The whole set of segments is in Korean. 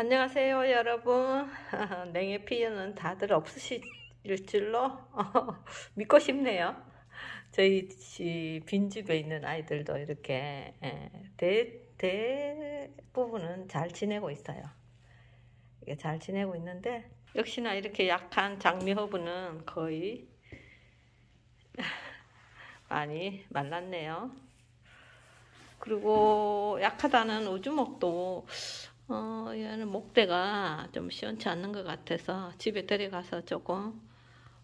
안녕하세요 여러분. 냉해 피해는 다들 없으실 줄로 믿고 싶네요. 저희 빈집에 있는 아이들도 이렇게 예, 대, 대부분은 잘 지내고 있어요. 잘 지내고 있는데 역시나 이렇게 약한 장미 허브는 거의 많이 말랐네요. 그리고 약하다는 우주목도 어, 얘는 목대가 좀 시원치 않는 것 같아서 집에 데려가서 조금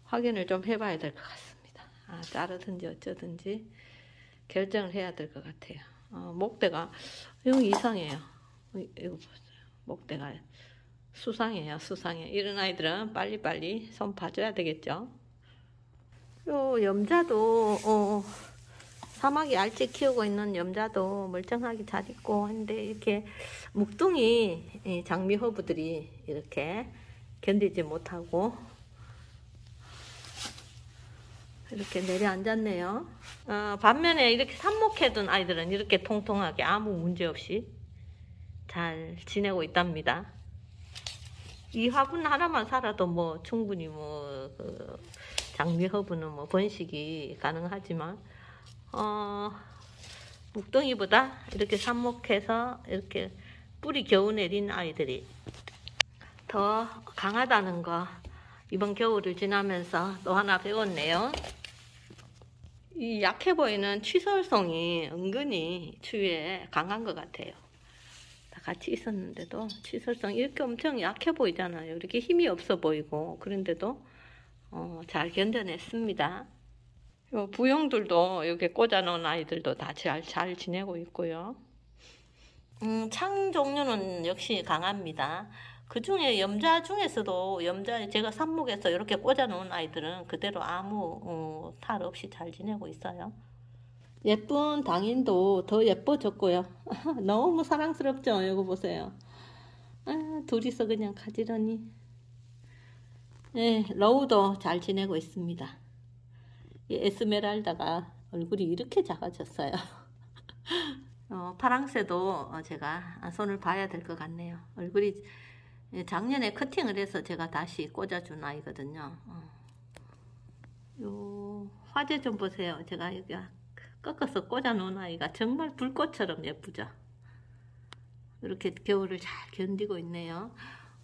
확인을 좀 해봐야 될 것 같습니다. 아, 자르든지 어쩌든지 결정을 해야 될 것 같아요. 어, 목대가 이거 이상해요. 이거 보세요. 목대가 수상해요. 수상해. 이런 아이들은 빨리빨리 손 봐줘야 되겠죠. 요 염자도 어, 사막이 알지 키우고 있는 염자도 멀쩡하게 잘 있고 한데 이렇게 묵둥이 장미 허브들이 이렇게 견디지 못하고 이렇게 내려앉았네요. 어, 반면에 이렇게 삽목해둔 아이들은 이렇게 통통하게 아무 문제 없이 잘 지내고 있답니다. 이 화분 하나만 살아도 뭐 충분히 뭐 그 장미 허브는 뭐 번식이 가능하지만 어, 묵덩이보다 이렇게 삽목해서 이렇게 뿌리 겨우 내린 아이들이 더 강하다는 거 이번 겨울을 지나면서 또 하나 배웠네요. 이 약해 보이는 취설성이 은근히 추위에 강한 것 같아요. 다 같이 있었는데도 취설성 이렇게 엄청 약해 보이잖아요. 이렇게 힘이 없어 보이고 그런데도 어, 잘 견뎌냈습니다. 부용들도 이렇게 꽂아놓은 아이들도 다잘 잘 지내고 있고요. 음, 창 종류는 역시 강합니다. 그 중에 염자 중에서도 염자 제가 삽목에서 이렇게 꽂아놓은 아이들은 그대로 아무 어, 탈 없이 잘 지내고 있어요. 예쁜 당인도 더 예뻐졌고요. 너무 사랑스럽죠? 이거 보세요. 아, 둘이서 그냥 가지런히. 네, 러우도 잘 지내고 있습니다. 에스메랄다가 얼굴이 이렇게 작아졌어요. 어, 파랑새도 제가 손을 봐야 될 것 같네요. 얼굴이 작년에 커팅을 해서 제가 다시 꽂아준 아이거든요. 어. 요 화재 좀 보세요. 제가 여기 꺾어서 꽂아놓은 아이가 정말 불꽃처럼 예쁘죠. 이렇게 겨울을 잘 견디고 있네요.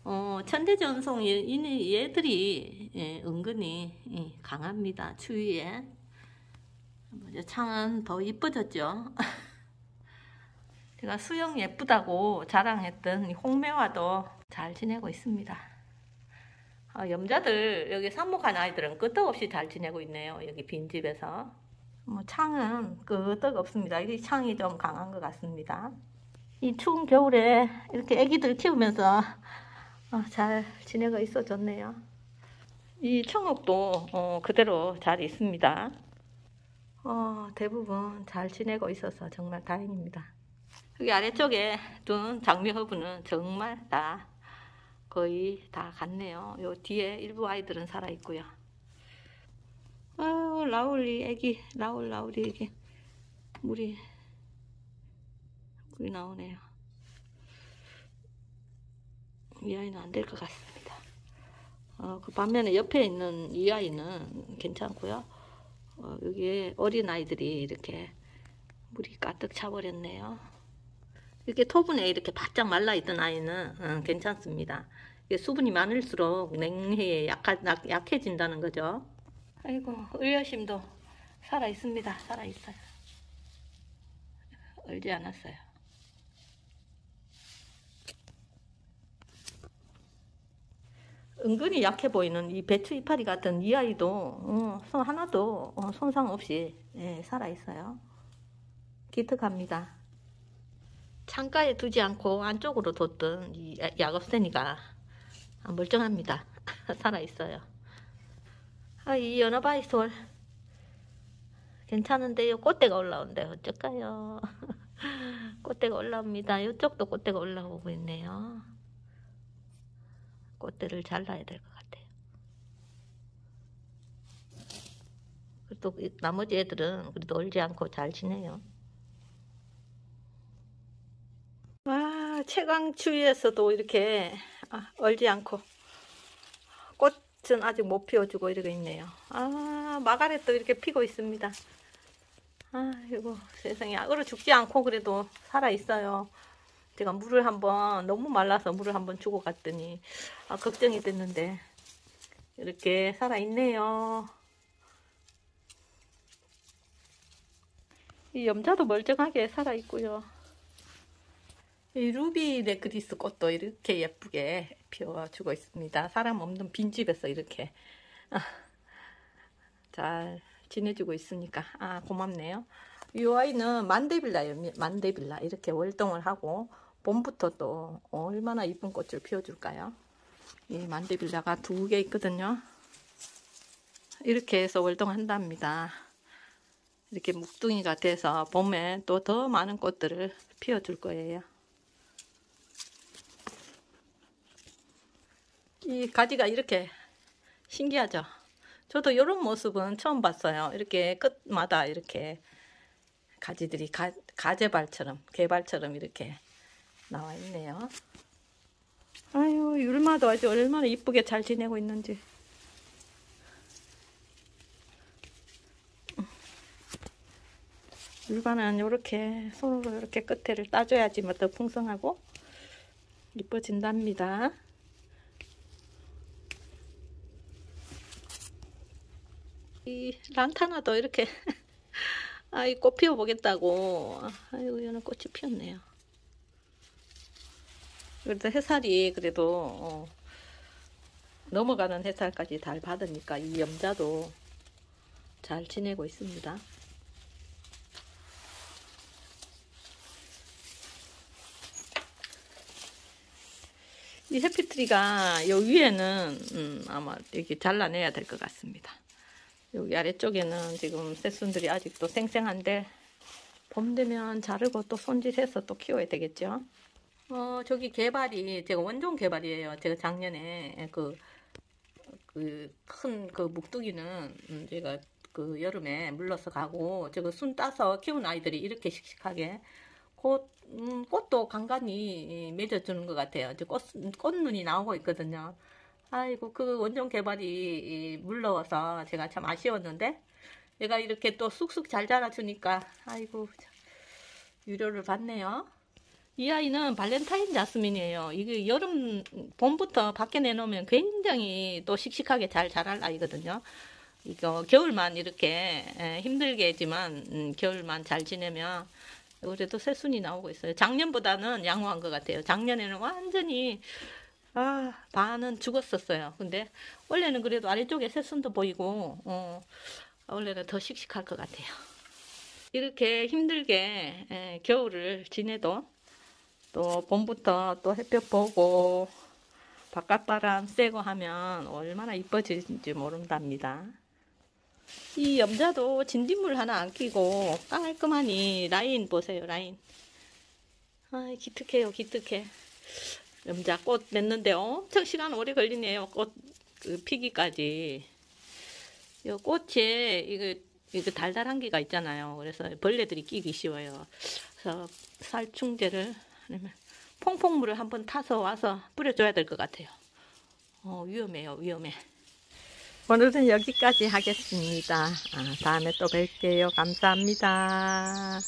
어, 천대전송 얘들이 예, 은근히 예, 강합니다. 추위에. 창은 더 이뻐졌죠. 제가 수영 예쁘다고 자랑했던 홍매화도 잘 지내고 있습니다. 어, 염자들 여기 삽목한 아이들은 끄떡없이 잘 지내고 있네요. 여기 빈집에서. 뭐 창은 끄떡없습니다. 이 창이 좀 강한 것 같습니다. 이 추운 겨울에 이렇게 애기들 키우면서 어, 잘 지내고 있어졌네요. 이 청옥도 어, 그대로 잘 있습니다. 어, 대부분 잘 지내고 있어서 정말 다행입니다. 여기 아래쪽에 둔 장미 허브는 정말 다 거의 다 갔네요. 요 뒤에 일부 아이들은 살아 있고요. 아유 라울리 애기 라울 라울이 이게 물이 물이 나오네요. 이 아이는 안 될 것 같습니다. 어, 그 반면에 옆에 있는 이 아이는 괜찮고요. 어, 여기에 어린 아이들이 이렇게 물이 가득 차버렸네요. 이렇게 토분에 이렇게 바짝 말라있던 아이는 음, 괜찮습니다. 수분이 많을수록 냉해에 약하, 약해진다는 거죠. 아이고 의여심도 살아있습니다. 살아있어요. 얼지 않았어요. 은근히 약해 보이는 이 배추 이파리 같은 이 아이도 어, 손 하나도 어, 손상 없이 예, 살아 있어요. 기특합니다. 창가에 두지 않고 안쪽으로 뒀던 이 야곱새니가 멀쩡합니다. 살아 있어요. 아, 이 연어바이솔 괜찮은데요. 꽃대가 올라온대 어쩔까요? 꽃대가 올라옵니다. 이쪽도 꽃대가 올라오고 있네요. 꽃대를 잘라야 될 것 같아요. 또 나머지 애들은 그래도 얼지 않고 잘 지내요. 와 최강추위에서도 이렇게 아, 얼지 않고 꽃은 아직 못 피워주고 이러고 있네요. 아, 마가렛도 이렇게 피고 있습니다. 아이고 세상에 얼어 죽지 않고 그래도 살아 있어요. 제가 물을 한번 너무 말라서 물을 한번 주고 갔더니 아, 걱정이 됐는데 이렇게 살아 있네요. 이 염자도 멀쩡하게 살아 있고요. 이 루비 네크리스 꽃도 이렇게 예쁘게 피워주고 있습니다. 사람 없는 빈집에서 이렇게 아, 잘 지내주고 있으니까 아 고맙네요. 이 아이는 만데빌라예요. 만데빌라 이렇게 월동을 하고 봄부터 또 얼마나 이쁜 꽃을 피워줄까요? 이 만데빌라가 두 개 있거든요. 이렇게 해서 월동한답니다. 이렇게 묵둥이가 돼서 봄에 또 더 많은 꽃들을 피워줄 거예요. 이 가지가 이렇게 신기하죠? 저도 이런 모습은 처음 봤어요. 이렇게 끝마다 이렇게 가지들이 가, 가재발처럼 개발처럼 이렇게 나와 있네요. 아유 율마도 아주 얼마나 이쁘게 잘 지내고 있는지. 율마는 이렇게 손으로 이렇게 끝에를 따줘야지 더 풍성하고 이뻐진답니다. 이 란타나도 이렇게 아이 꽃 피워 보겠다고 아이고 얘는 꽃이 피었네요 그래도 햇살이 그래도 어, 넘어가는 햇살까지 잘 받으니까 이 염자도 잘 지내고 있습니다 이 해피트리가 요 위에는 음, 아마 이렇게 잘라내야 될 것 같습니다 여기 아래쪽에는 지금 새순들이 아직도 생생한데 봄 되면 자르고 또 손질해서 또 키워야 되겠죠. 어, 저기 개발이 제가 원종 개발이에요. 제가 작년에 그 그 큰그 그 묵두기는 제가 그 여름에 물러서 가고 저거 순 따서 키운 아이들이 이렇게 씩씩하게 꽃 음, 꽃도 간간히 맺어주는 것 같아요. 꽃 꽃눈이 나오고 있거든요. 아이고 그 원종 개발이 물러서 제가 참 아쉬웠는데 얘가 이렇게 또 쑥쑥 잘 자라주니까 아이고 유료를 받네요. 이 아이는 발렌타인 자스민이에요. 이게 여름 봄부터 밖에 내놓으면 굉장히 또 씩씩하게 잘 자랄 아이거든요. 이거 겨울만 이렇게 힘들게지만 음, 겨울만 잘 지내면 올해도 새순이 나오고 있어요. 작년보다는 양호한 것 같아요. 작년에는 완전히 아, 반은 죽었었어요. 근데 원래는 그래도 아래쪽에 새순도 보이고, 어, 원래는 더 씩씩할 것 같아요. 이렇게 힘들게 에, 겨울을 지내도 또 봄부터 또 햇볕 보고 바깥바람 쐬고 하면 얼마나 이뻐질지 모른답니다. 이 염자도 진딧물 하나 안 끼고 깔끔하니 라인 보세요 라인 아 기특해요 기특해 염자 꽃 맺는데 엄청 시간 오래 걸리네요. 꽃 그 피기까지. 이 꽃에 이거 이거 달달한 게가 있잖아요. 그래서 벌레들이 끼기 쉬워요. 그래서 살충제를 아니면 퐁퐁물을 한번 타서 와서 뿌려줘야 될 것 같아요. 어, 위험해요, 위험해. 오늘은 여기까지 하겠습니다. 아, 다음에 또 뵐게요. 감사합니다.